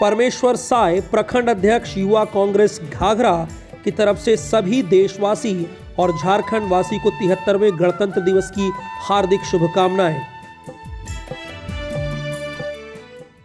परमेश्वर साय प्रखंड अध्यक्ष युवा कांग्रेस घाघरा की तरफ़ से सभी देशवासी और झारखंड वासी को तिहत्तरवें गणतंत्र दिवस की हार्दिक शुभकामनाएँ।